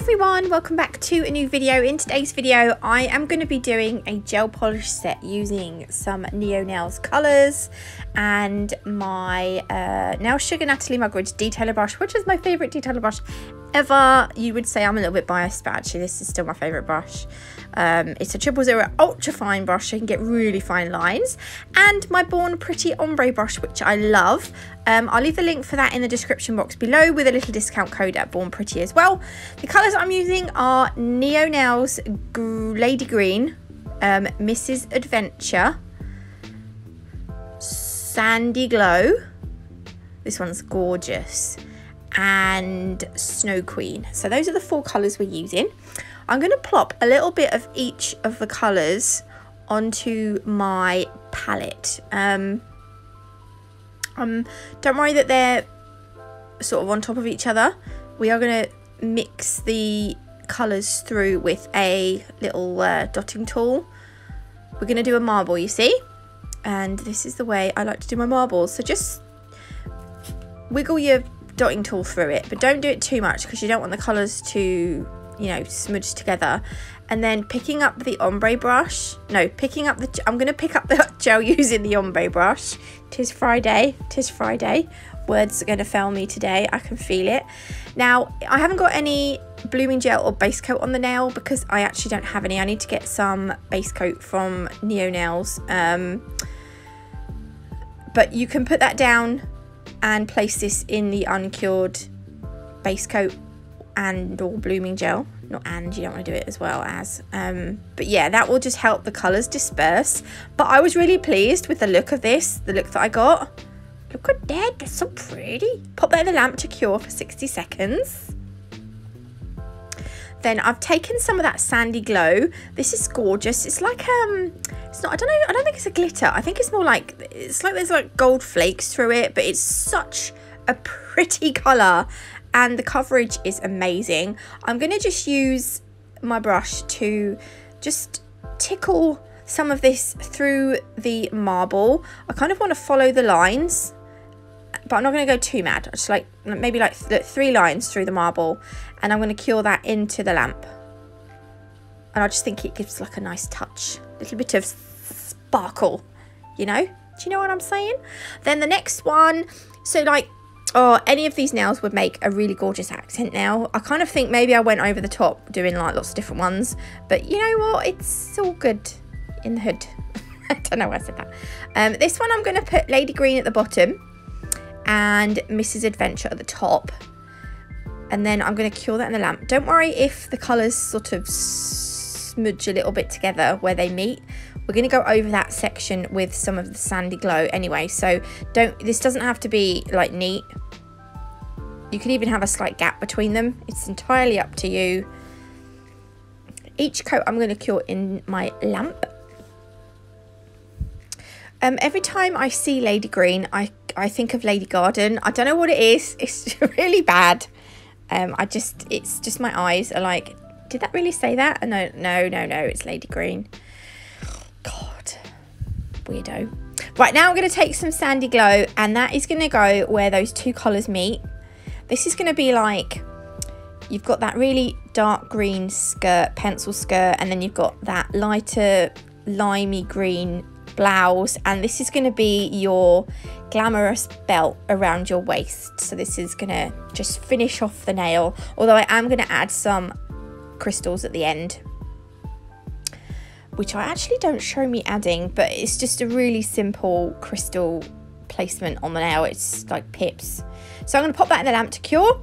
everyone, welcome back to a new video. In today's video, I am going to be doing a gel polish set using some Neo Nails colours and my uh, Nail Sugar Natalie Mugridge detailer brush, which is my favourite detailer brush ever. You would say I'm a little bit biased, but actually this is still my favourite brush. Um, it's a triple zero ultra fine brush, so you can get really fine lines. And my Born Pretty Ombre brush, which I love. Um, I'll leave the link for that in the description box below with a little discount code at Born Pretty as well. The colours I'm using are Neo Nails Lady Green, um, Mrs. Adventure, Sandy Glow. This one's gorgeous. And Snow Queen. So those are the four colours we're using. I'm going to plop a little bit of each of the colours onto my palette. Um, um, don't worry that they're sort of on top of each other. We are going to mix the colours through with a little uh, dotting tool. We're going to do a marble, you see? And this is the way I like to do my marbles. So just wiggle your dotting tool through it, but don't do it too much because you don't want the colours to you know, smudge together. And then picking up the ombre brush. No, picking up the... I'm going to pick up the gel using the ombre brush. Tis Friday. Tis Friday. Words are going to fail me today. I can feel it. Now, I haven't got any blooming gel or base coat on the nail because I actually don't have any. I need to get some base coat from Neo Nails. Um, but you can put that down and place this in the uncured base coat and or blooming gel. Not and you don't want to do it as well as um, but yeah that will just help the colors disperse. But I was really pleased with the look of this the look that I got. Look at that that's so pretty. Pop that in the lamp to cure for 60 seconds then I've taken some of that sandy glow. This is gorgeous. It's like um it's not I don't know I don't think it's a glitter. I think it's more like it's like there's like gold flakes through it but it's such a pretty color. And the coverage is amazing. I'm going to just use my brush to just tickle some of this through the marble. I kind of want to follow the lines, but I'm not going to go too mad. Just like maybe like th three lines through the marble, and I'm going to cure that into the lamp. And I just think it gives like a nice touch, a little bit of sparkle, you know? Do you know what I'm saying? Then the next one, so like oh any of these nails would make a really gorgeous accent nail i kind of think maybe i went over the top doing like lots of different ones but you know what it's all good in the hood i don't know why i said that um, this one i'm going to put lady green at the bottom and mrs adventure at the top and then i'm going to cure that in the lamp don't worry if the colors sort of smudge a little bit together where they meet we're going to go over that section with some of the sandy glow anyway so don't this doesn't have to be like neat you can even have a slight gap between them. It's entirely up to you. Each coat I'm going to cure in my lamp. Um, every time I see Lady Green, I, I think of Lady Garden. I don't know what it is. It's really bad. Um, I just, it's just my eyes are like, did that really say that? No, no, no, no, it's Lady Green. God, weirdo. Right, now I'm going to take some Sandy Glow and that is going to go where those two colours meet. This is going to be like, you've got that really dark green skirt, pencil skirt, and then you've got that lighter limey green blouse and this is going to be your glamorous belt around your waist so this is going to just finish off the nail although I am going to add some crystals at the end which I actually don't show me adding but it's just a really simple crystal placement on the nail it's like pips so I'm going to pop that in the lamp to cure.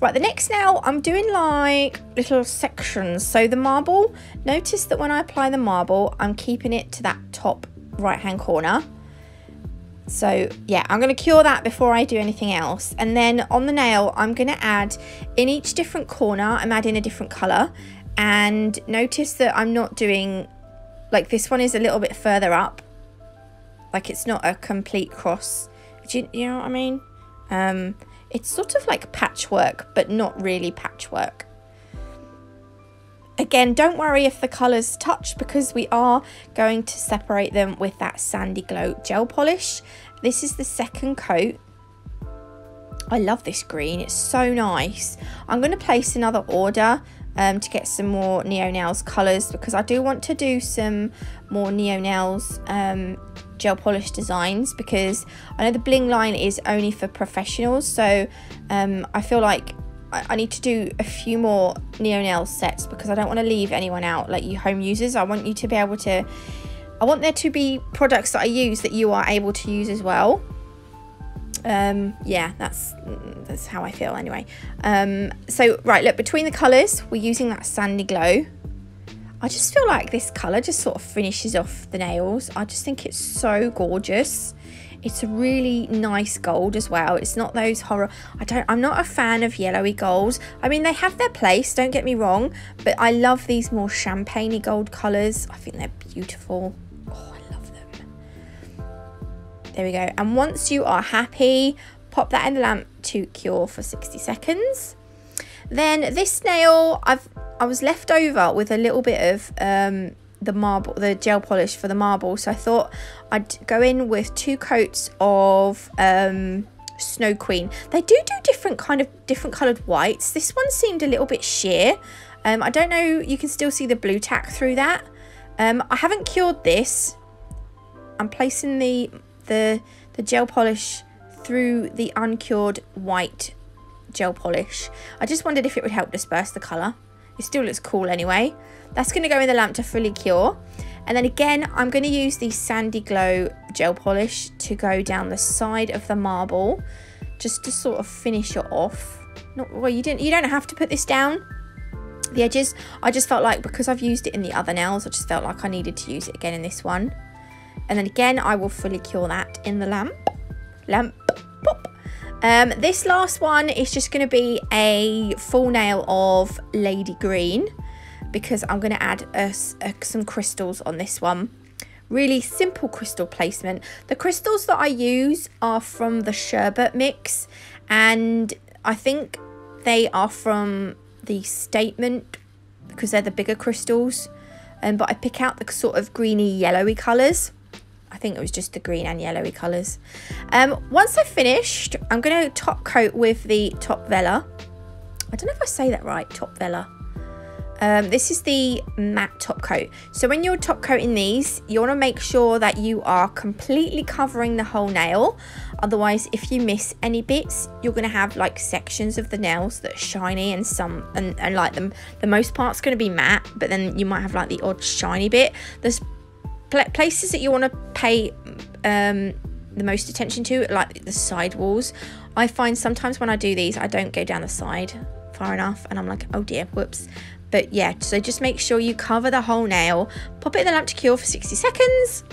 Right, the next nail, I'm doing like little sections. So the marble, notice that when I apply the marble, I'm keeping it to that top right-hand corner. So yeah, I'm going to cure that before I do anything else. And then on the nail, I'm going to add in each different corner, I'm adding a different colour. And notice that I'm not doing, like this one is a little bit further up. Like it's not a complete cross. Do you, you know what I mean? Um, it's sort of like patchwork, but not really patchwork. Again, don't worry if the colours touch because we are going to separate them with that Sandy Glow gel polish. This is the second coat I love this green. It's so nice. I'm going to place another order um, to get some more Neo Nails colours because I do want to do some more Neo Nails um, gel polish designs because I know the bling line is only for professionals. So um, I feel like I, I need to do a few more Neo Nails sets because I don't want to leave anyone out, like you home users. I want you to be able to, I want there to be products that I use that you are able to use as well. Um yeah that's that's how i feel anyway. Um so right look between the colors we're using that sandy glow. I just feel like this color just sort of finishes off the nails. I just think it's so gorgeous it's a really nice gold as well it's not those horror i don't i'm not a fan of yellowy golds i mean they have their place don't get me wrong but i love these more champagne gold colors i think they're beautiful Oh, I love them. there we go. And once you are happy, pop that in the lamp to cure for 60 seconds. Then this nail, I've I was left over with a little bit of um, the marble, the gel polish for the marble. So I thought I'd go in with two coats of um, Snow Queen. They do do different kind of different coloured whites. This one seemed a little bit sheer. Um, I don't know, you can still see the Blu Tack through that. Um, I haven't cured this. I'm placing the the, the gel polish through the uncured white gel polish. I just wondered if it would help disperse the colour. It still looks cool anyway. That's going to go in the lamp to fully cure. And then again, I'm going to use the Sandy Glow gel polish to go down the side of the marble, just to sort of finish it off. Not well, you didn't. You don't have to put this down. The edges. I just felt like because I've used it in the other nails, I just felt like I needed to use it again in this one. And then again, I will fully cure that in the lamp. Lamp. Um, this last one is just going to be a full nail of Lady Green because I'm going to add a, a, some crystals on this one. Really simple crystal placement. The crystals that I use are from the Sherbet mix and I think they are from the Statement because they're the bigger crystals. Um, but I pick out the sort of greeny yellowy colours. I think it was just the green and yellowy colours. Um, once I've finished, I'm going to top coat with the Top Vela. I don't know if I say that right, Top Vela. Um, this is the matte top coat. So when you're top coating these, you want to make sure that you are completely covering the whole nail. Otherwise, if you miss any bits, you're going to have like sections of the nails that are shiny and some, and, and like them, the most part's going to be matte, but then you might have like the odd shiny bit. There's places that you want to pay um, the most attention to, like the side walls. I find sometimes when I do these, I don't go down the side far enough, and I'm like, oh dear, whoops. But yeah, so just make sure you cover the whole nail, pop it in the lamp to cure for 60 seconds,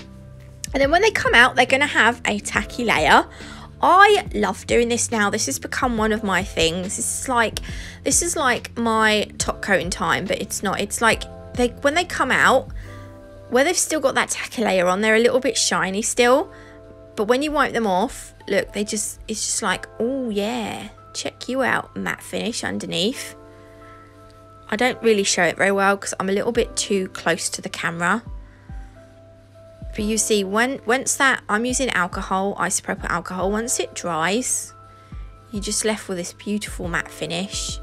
and then when they come out, they're going to have a tacky layer. I love doing this now. This has become one of my things. Is like, this is like my top coat in time, but it's not. It's like they when they come out, where they've still got that tacky layer on, they're a little bit shiny still. But when you wipe them off, look, they just, it's just like, oh yeah, check you out, matte finish underneath. I don't really show it very well because I'm a little bit too close to the camera. But you see, when once that, I'm using alcohol, isopropyl alcohol, once it dries, you're just left with this beautiful matte finish.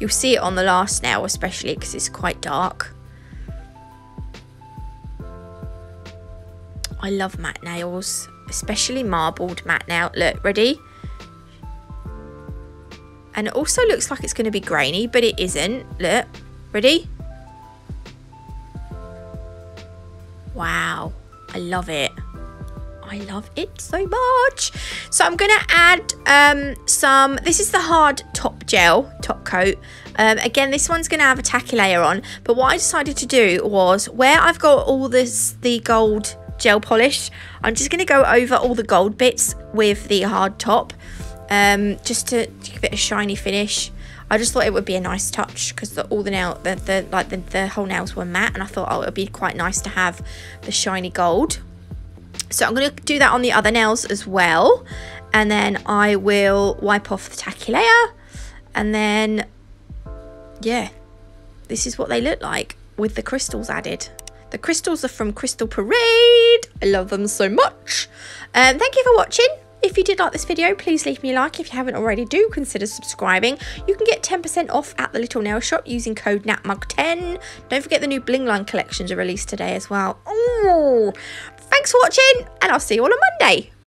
You'll see it on the last nail especially because it's quite dark. I love matte nails, especially marbled matte nail. Look, ready? And it also looks like it's going to be grainy, but it isn't. Look, ready? Wow, I love it. I love it so much. So I'm going to add um, some, this is the hard top gel, top coat. Um, again, this one's going to have a tacky layer on. But what I decided to do was where I've got all this, the gold gel polish. I'm just going to go over all the gold bits with the hard top um, just to, to give it a shiny finish. I just thought it would be a nice touch because all the nail, the, the like the, the whole nails were matte, and I thought oh it would be quite nice to have the shiny gold. So I'm going to do that on the other nails as well, and then I will wipe off the tacky layer, and then yeah, this is what they look like with the crystals added. The crystals are from Crystal Parade. I love them so much. Um, thank you for watching. If you did like this video, please leave me a like. If you haven't already, do consider subscribing. You can get 10% off at the Little Nail Shop using code NATMUG10. Don't forget the new Bling Line collections are released today as well. Oh, thanks for watching, and I'll see you all on Monday.